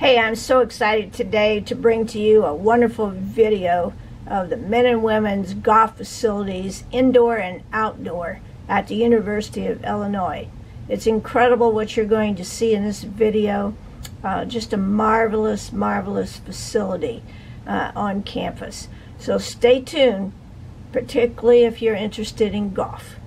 Hey, I'm so excited today to bring to you a wonderful video of the men and women's golf facilities, indoor and outdoor, at the University of Illinois. It's incredible what you're going to see in this video. Uh, just a marvelous, marvelous facility uh, on campus. So stay tuned, particularly if you're interested in golf.